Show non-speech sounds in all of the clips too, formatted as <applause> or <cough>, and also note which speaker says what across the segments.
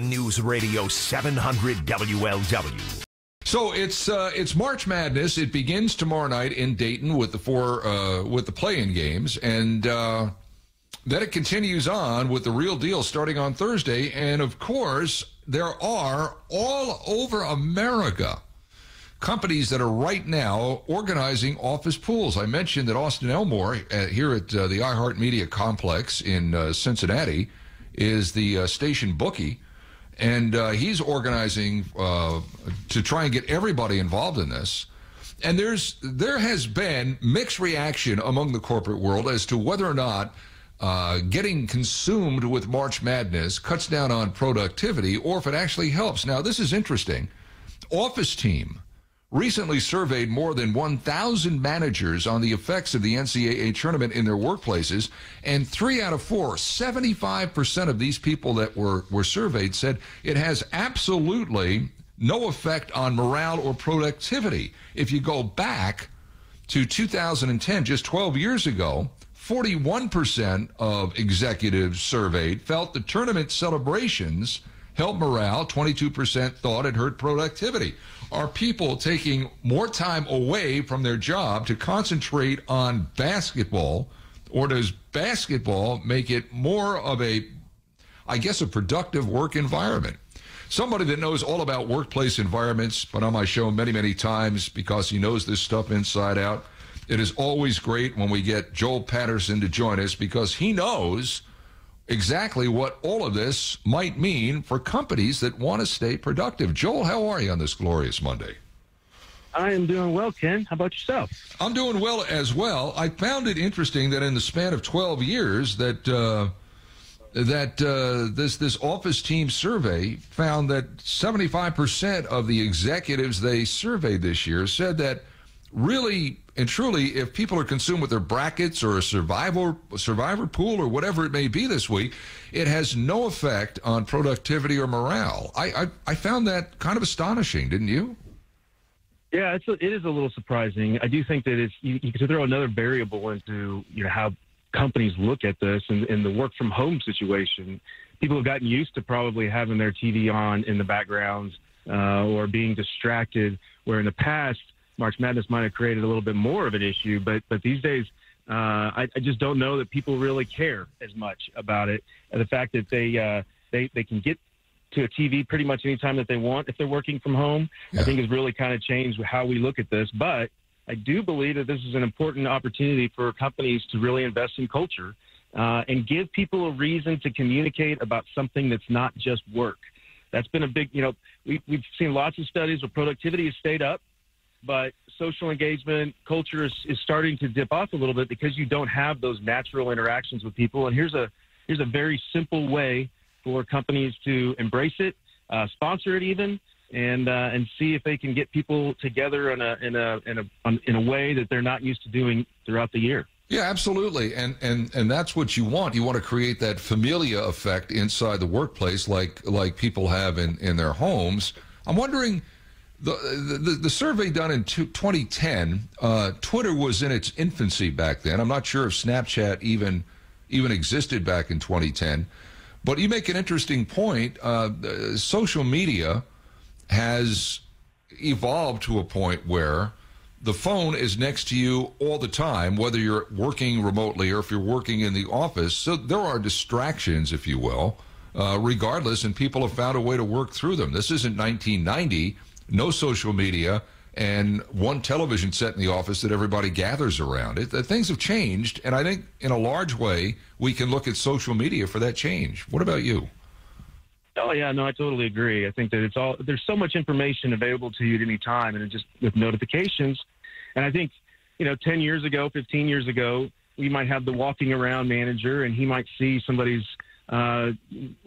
Speaker 1: News Radio 700 WLW.
Speaker 2: So it's uh, it's March Madness. It begins tomorrow night in Dayton with the four uh, with the play-in games, and uh, then it continues on with the real deal starting on Thursday. And of course, there are all over America companies that are right now organizing office pools. I mentioned that Austin Elmore uh, here at uh, the iHeartMedia complex in uh, Cincinnati is the station bookie and uh, he's organizing uh, to try and get everybody involved in this. And there's there has been mixed reaction among the corporate world as to whether or not uh, getting consumed with March Madness cuts down on productivity or if it actually helps. Now, this is interesting. Office Team recently surveyed more than 1,000 managers on the effects of the NCAA tournament in their workplaces, and three out of four, 75% of these people that were, were surveyed said it has absolutely no effect on morale or productivity. If you go back to 2010, just 12 years ago, 41% of executives surveyed felt the tournament celebrations helped morale. 22% thought it hurt productivity. Are people taking more time away from their job to concentrate on basketball, or does basketball make it more of a, I guess, a productive work environment? Somebody that knows all about workplace environments, but on my show many, many times because he knows this stuff inside out. It is always great when we get Joel Patterson to join us because he knows exactly what all of this might mean for companies that want to stay productive. Joel, how are you on this glorious Monday?
Speaker 3: I am doing well, Ken. How about yourself?
Speaker 2: I'm doing well as well. I found it interesting that in the span of 12 years that uh, that uh, this this office team survey found that 75% of the executives they surveyed this year said that really and truly, if people are consumed with their brackets or a survival survivor pool or whatever it may be this week, it has no effect on productivity or morale. I I, I found that kind of astonishing, didn't you?
Speaker 3: Yeah, it's a, it is a little surprising. I do think that it's you, you could throw another variable into you know how companies look at this and, and the work from home situation. People have gotten used to probably having their TV on in the background uh, or being distracted, where in the past March Madness might have created a little bit more of an issue, but but these days, uh, I, I, just don't know that people really care as much about it. And the fact that they uh, they they can get to a TV pretty much anytime that they want if they're working from home, yeah. I think has really kind of changed how we look at this. But I do believe that this is an important opportunity for companies to really invest in culture uh, and give people a reason to communicate about something that's not just work. That's been a big, you know, we, we've seen lots of studies where productivity has stayed up but social engagement culture is, is starting to dip off a little bit because you don't have those natural interactions with people. And here's a here's a very simple way for companies to embrace it, uh, sponsor it even, and uh, and see if they can get people together in a in a in a in a way that they're not used to doing throughout the year.
Speaker 2: Yeah, absolutely, and and and that's what you want. You want to create that familia effect inside the workplace, like like people have in in their homes. I'm wondering the, the, the survey done in 2010, uh, Twitter was in its infancy back then. I'm not sure if Snapchat even even existed back in 2010. But you make an interesting point. Uh, social media has evolved to a point where the phone is next to you all the time, whether you're working remotely or if you're working in the office. So there are distractions, if you will, uh, regardless, and people have found a way to work through them. This isn't 1990 no social media, and one television set in the office that everybody gathers around. It, that things have changed, and I think in a large way we can look at social media for that change. What about you?
Speaker 3: Oh yeah, no, I totally agree. I think that it's all there's so much information available to you at any time, and just with notifications. And I think you know, 10 years ago, 15 years ago, we might have the walking around manager, and he might see somebody's uh,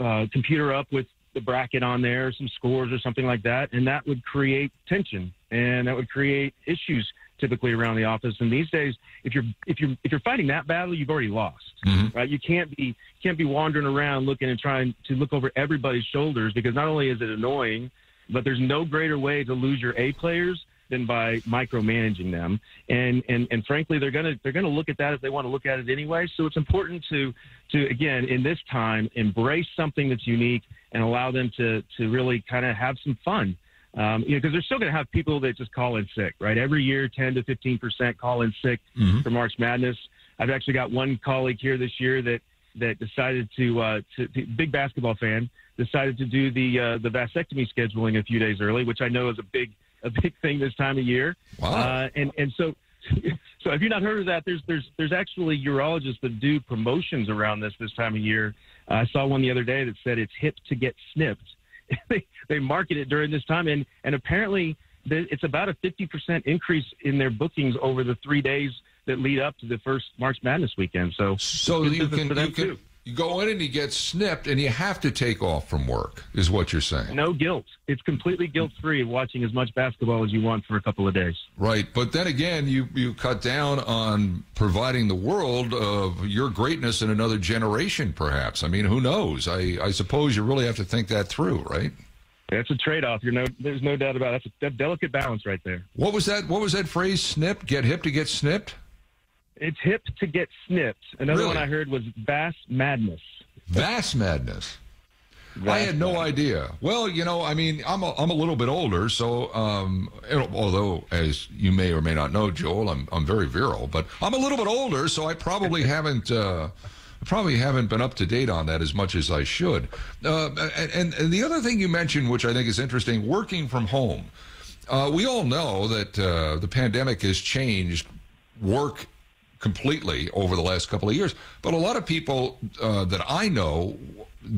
Speaker 3: uh, computer up with the bracket on there, some scores or something like that, and that would create tension and that would create issues typically around the office. And these days, if you're if you're if you're fighting that battle, you've already lost, mm-hmm. right? You can't be can't be wandering around looking and trying to look over everybody's shoulders because not only is it annoying, but there's no greater way to lose your A players than by micromanaging them. And and and frankly, they're gonna they're gonna look at that if they want to look at it anyway. So it's important to to again in this time embrace something that's unique and allow them to to really kind of have some fun. Um, you know, because they're still going to have people that just call in sick, right? Every year, 10 to 15 percent call in sick mm-hmm. for March Madness. I've actually got one colleague here this year that that decided to, uh, to, to big basketball fan decided to do the uh, the vasectomy scheduling a few days early, which I know is a big a big thing this time of year.
Speaker 2: Wow. Uh,
Speaker 3: and and so <laughs> so have you've not heard of that? There's there's there's actually urologists that do promotions around this this time of year. Uh, I saw one the other day that said it's hip to get snipped. <laughs> they they market it during this time, and and apparently it's about a 50% increase in their bookings over the three days that lead up to the first March Madness weekend. So
Speaker 2: so you can you can you go in and you get snipped, and you have to take off from work, is what you're saying.
Speaker 3: No guilt. It's completely guilt free watching as much basketball as you want for a couple of days.
Speaker 2: Right. But then again, you, you cut down on providing the world of your greatness in another generation, perhaps. I mean, who knows? I, I suppose you really have to think that through, right?
Speaker 3: That's a trade-off. You're no, there's no doubt about it. That's a that delicate balance right there.
Speaker 2: What was that? What was that phrase? Snip? Get hip to get snipped?
Speaker 3: It's hip to get snipped. Another
Speaker 2: really?
Speaker 3: one I heard was Vas Madness.
Speaker 2: Vas Madness. I had no madness. idea. Well, you know, I mean, I'm a, I'm a little bit older, so um, although as you may or may not know, Joel, I'm I'm very virile, but I'm a little bit older, so I probably <laughs> haven't uh, probably haven't been up to date on that as much as I should. Uh, and, and the other thing you mentioned, which I think is interesting, working from home. Uh, we all know that uh, the pandemic has changed work completely over the last couple of years. But a lot of people uh, that I know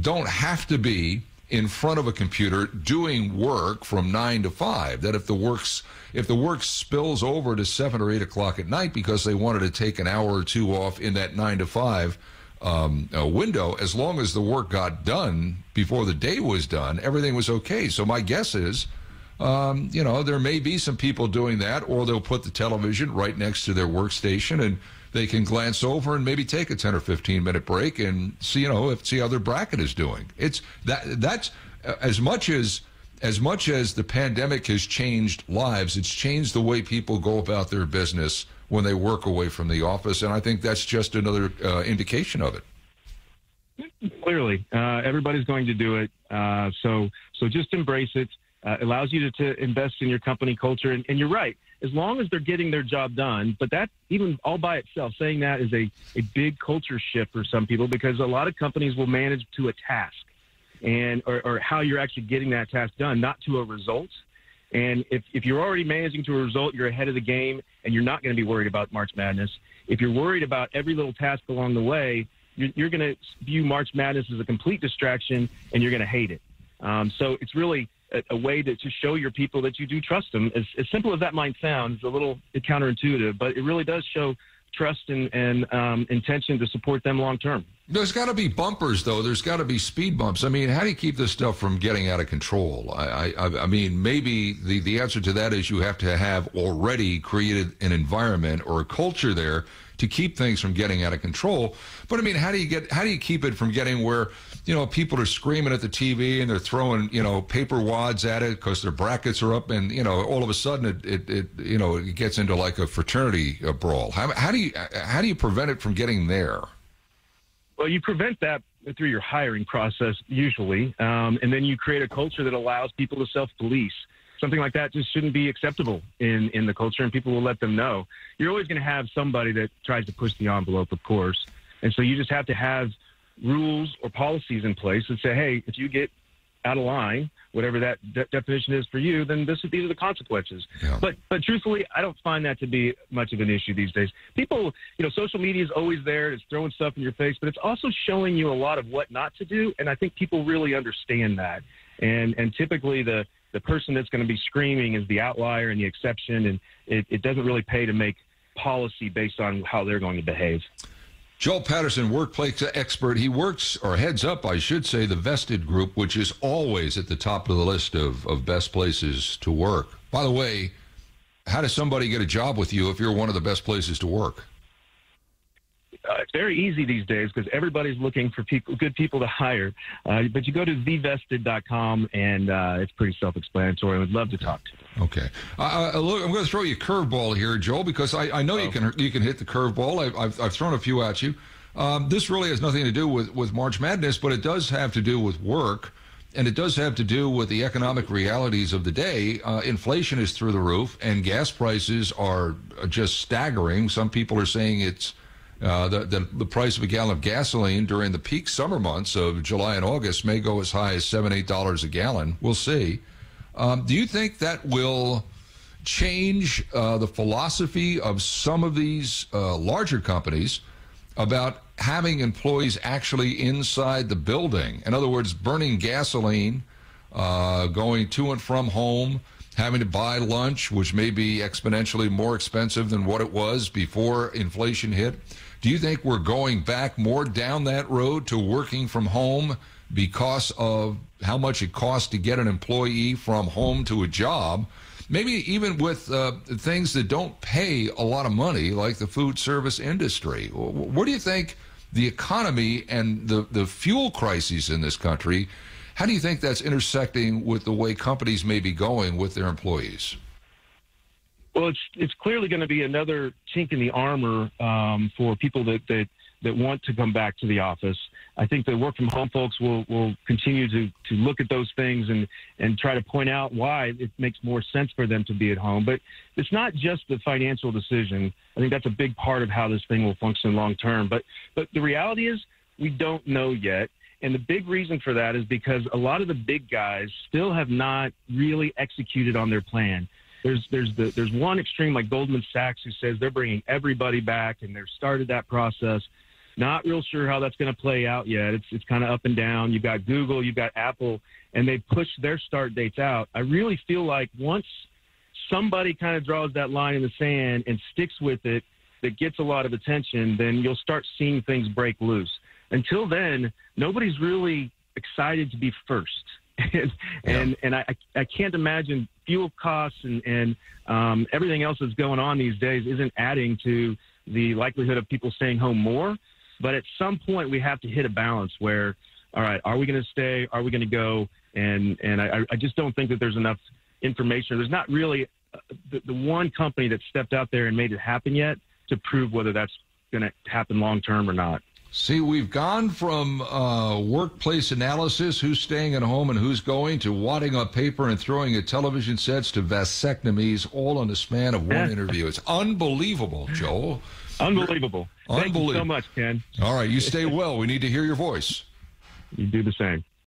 Speaker 2: don't have to be in front of a computer doing work from nine to five. That if the works if the work spills over to seven or eight o'clock at night because they wanted to take an hour or two off in that nine to five um, uh, window, as long as the work got done before the day was done, everything was okay. So my guess is um, you know, there may be some people doing that, or they'll put the television right next to their workstation and they can glance over and maybe take a 10 or 15 minute break and see, you know, if see how their bracket is doing. It's that that's uh, as much as as much as the pandemic has changed lives, it's changed the way people go about their business when they work away from the office, and I think that's just another uh, indication of it.
Speaker 3: Clearly, uh, everybody's going to do it. Uh, so, so just embrace it uh, allows you to, to, invest in your company culture. And, and, you're right, as long as they're getting their job done, but that even all by itself, saying that is a, a big culture shift for some people because a lot of companies will manage to a task and or, or how you're actually getting that task done, not to a result. And if, if you're already managing to a result, you're ahead of the game and you're not going to be worried about March Madness. If you're worried about every little task along the way, you're, you're going to view March Madness as a complete distraction and you're going to hate it. Um, so it's really a, a, way to, to show your people that you do trust them. As, as simple as that might sound, it's a little counterintuitive, but it really does show trust and, and um, intention to support them long term.
Speaker 2: There's got to be bumpers, though. There's got to be speed bumps. I mean, how do you keep this stuff from getting out of control? I, I, I mean, maybe the, the answer to that is you have to have already created an environment or a culture there to keep things from getting out of control. But I mean, how do you get how do you keep it from getting where you know people are screaming at the TV and they're throwing you know paper wads at it because their brackets are up and you know all of a sudden it, it, it you know it gets into like a fraternity uh, brawl. How, how do you how do you prevent it from getting there?
Speaker 3: Well, you prevent that through your hiring process usually, um, and then you create a culture that allows people to self police something like that just shouldn't be acceptable in, in the culture, and people will let them know. You're always going to have somebody that tries to push the envelope, of course. And so you just have to have rules or policies in place that say, hey, if you get out of line, whatever that de- definition is for you, then this these are the consequences. Yeah. But but truthfully, I don't find that to be much of an issue these days. People, you know, social media is always there. It's throwing stuff in your face, but it's also showing you a lot of what not to do. And I think people really understand that. And and typically the the person that's going to be screaming is the outlier and the exception, and it, it doesn't really pay to make policy based on how they're going to behave.
Speaker 2: Joel Patterson, workplace expert. He works or heads up, I should say, the Vested Group, which is always at the top of the list of, of best places to work. By the way, how does somebody get a job with you if you're one of the best places to work?
Speaker 3: Uh, it's very easy these days because everybody's looking for people, good people to hire. Uh, but you go to thevested.com and uh, it's pretty self-explanatory. We'd love to talk to you.
Speaker 2: Okay, look, I'm going to throw you a curveball here, Joel, because I, I know oh. you can you can hit the curveball. I've, I've, I've thrown a few at you. Um, this really has nothing to do with, with March Madness, but it does have to do with work, and it does have to do with the economic realities of the day. Uh, inflation is through the roof, and gas prices are just staggering. Some people are saying it's uh, the, the, the price of a gallon of gasoline during the peak summer months of July and August may go as high as seven, eight dollars a gallon. We'll see. Um, do you think that will change uh, the philosophy of some of these uh, larger companies about having employees actually inside the building? In other words, burning gasoline, uh, going to and from home having to buy lunch, which may be exponentially more expensive than what it was before inflation hit. Do you think we're going back more down that road to working from home because of how much it costs to get an employee from home to a job? Maybe even with uh, things that don't pay a lot of money, like the food service industry. What do you think the economy and the, the fuel crises in this country? How do you think that's intersecting with the way companies may be going with their employees?
Speaker 3: Well, it's it's clearly going to be another chink in the armor um, for people that, that that want to come back to the office. I think the work from home folks will will continue to to look at those things and and try to point out why it makes more sense for them to be at home. But it's not just the financial decision. I think that's a big part of how this thing will function long term. But but the reality is we don't know yet. And the big reason for that is because a lot of the big guys still have not really executed on their plan. There's there's the, there's one extreme like Goldman Sachs who says they're bringing everybody back and they've started that process. Not real sure how that's going to play out yet. It's it's kind of up and down. You've got Google, you've got Apple, and they push their start dates out. I really feel like once somebody kind of draws that line in the sand and sticks with it, that gets a lot of attention, then you'll start seeing things break loose. Until then, nobody's really excited to be first. <laughs> and yeah. and, and I, I can't imagine fuel costs and, and um, everything else that's going on these days isn't adding to the likelihood of people staying home more. But at some point, we have to hit a balance where, all right, are we going to stay? Are we going to go? And and I, I just don't think that there's enough information. There's not really uh, the, the one company that stepped out there and made it happen yet to prove whether that's going to happen long term or not.
Speaker 2: See, we've gone from uh, workplace analysis, who's staying at home and who's going, to wadding up paper and throwing at television sets to vasectomies, all in the span of one <laughs> interview. It's unbelievable, Joel.
Speaker 3: Unbelievable. Thank unbelievable. you so much, Ken.
Speaker 2: All right, you stay well. We need to hear your voice.
Speaker 3: You do the same.